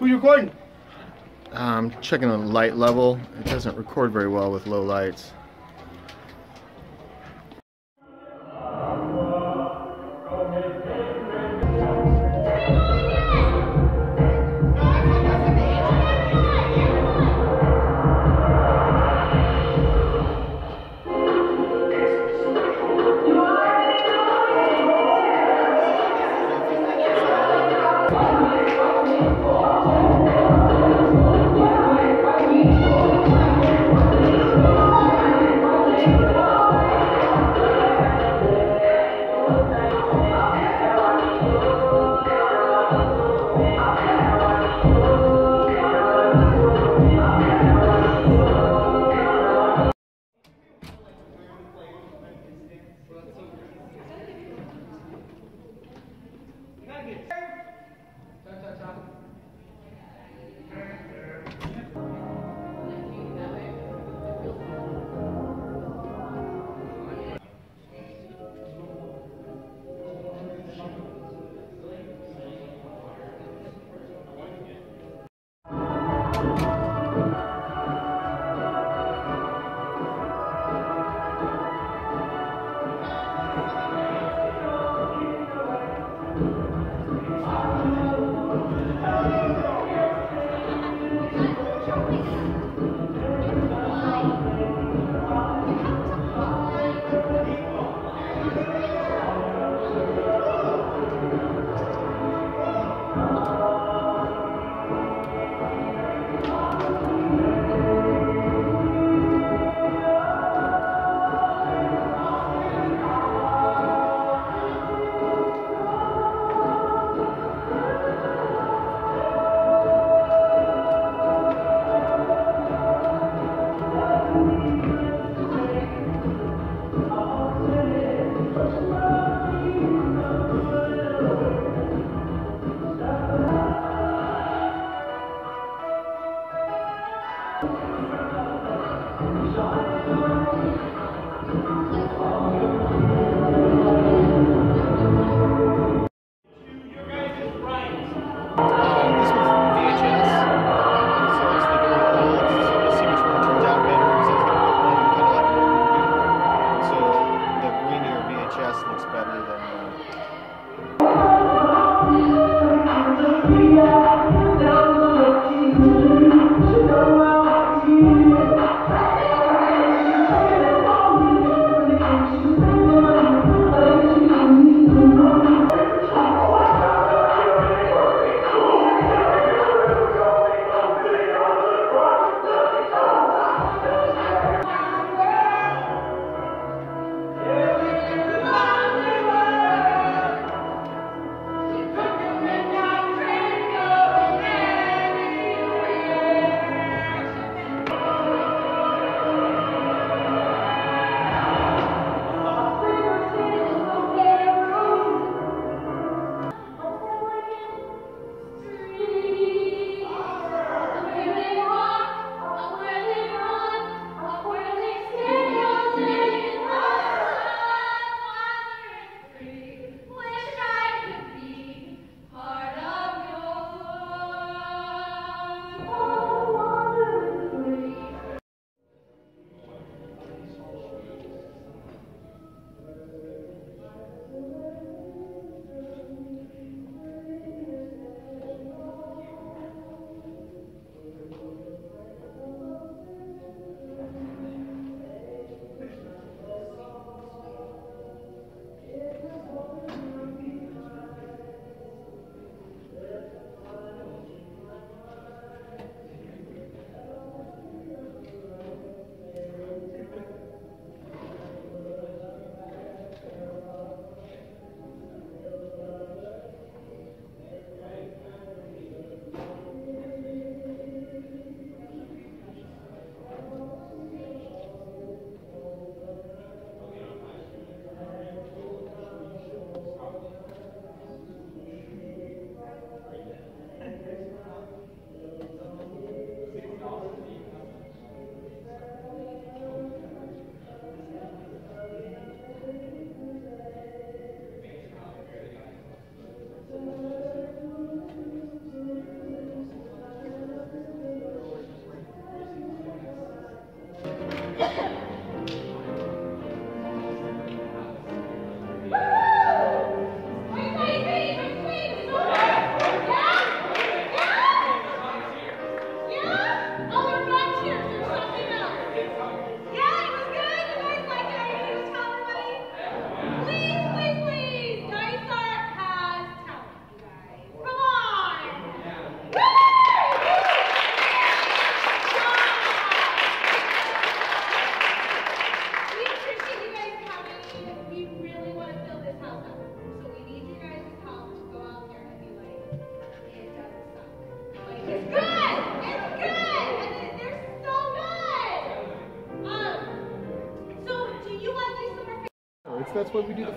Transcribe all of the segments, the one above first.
Who you recording? I'm checking the light level. It doesn't record very well with low lights.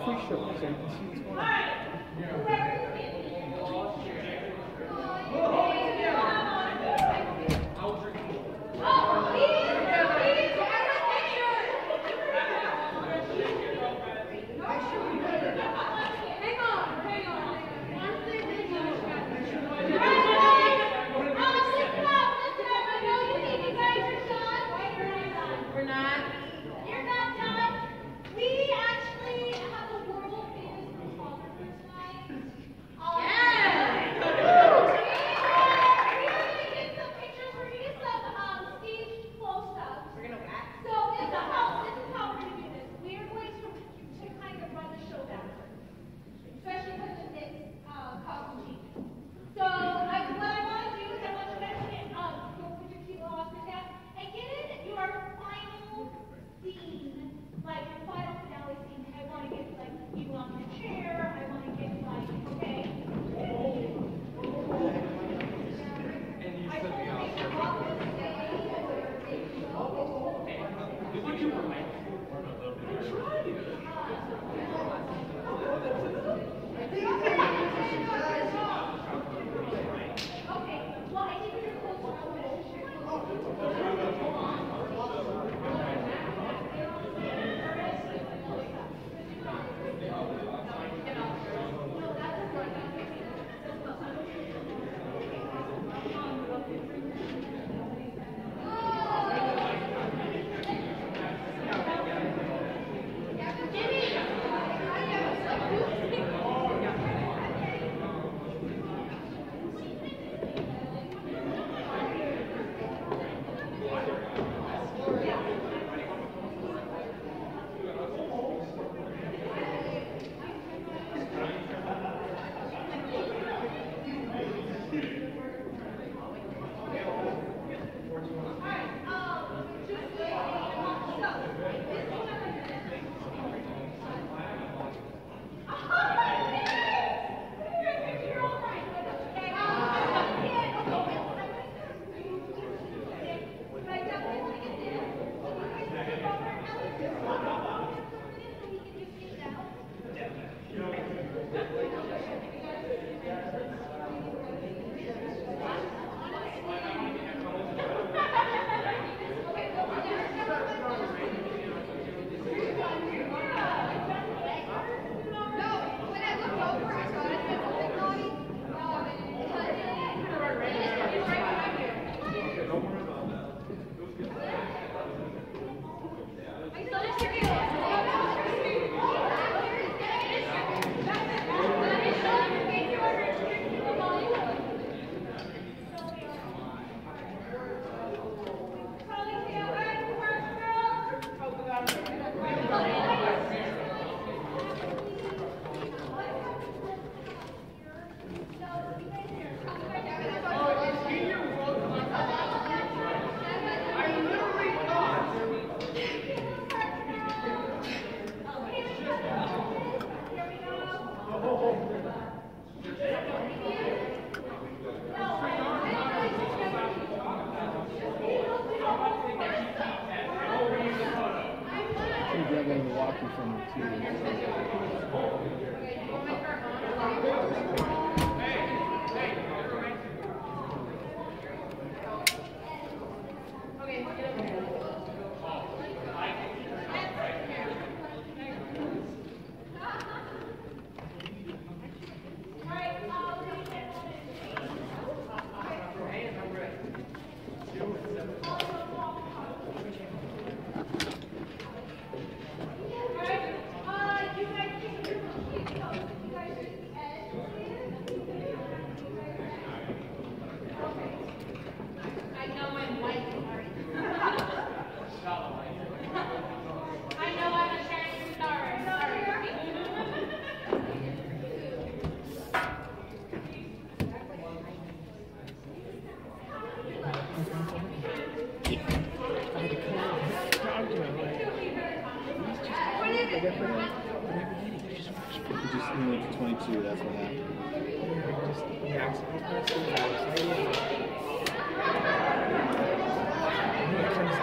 Free show, so you can see what's going on.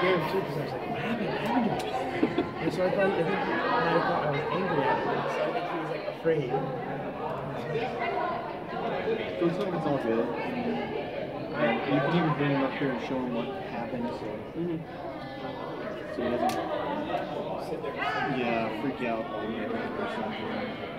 Scared too because I was like, what happened? What happened? And so I thought, I think, I thought I was angry at him. So I think he was like afraid. So it's like it's all good. And you can even bring him up here and show him what happened. So, mm-hmm. so he doesn't, yeah, freak out. or something.